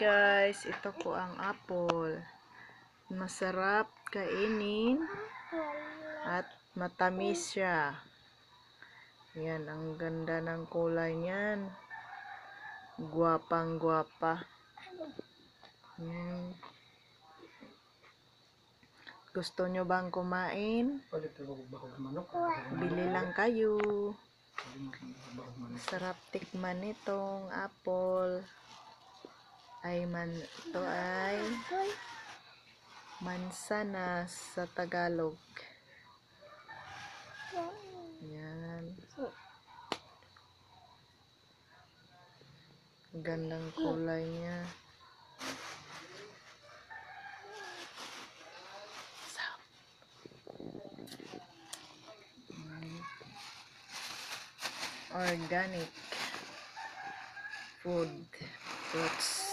guys, ito po ang apple. Masarap kainin at matamis siya. Yan, ang ganda ng kulay niyan. Guwapang guwapa. Yan. Gusto nyo bang kumain? Bili lang kayo. Sarap tikman itong apple. Ay man, ito ay mansanas sa Tagalog. Yan. Gandang kulay niya. Organic food fruits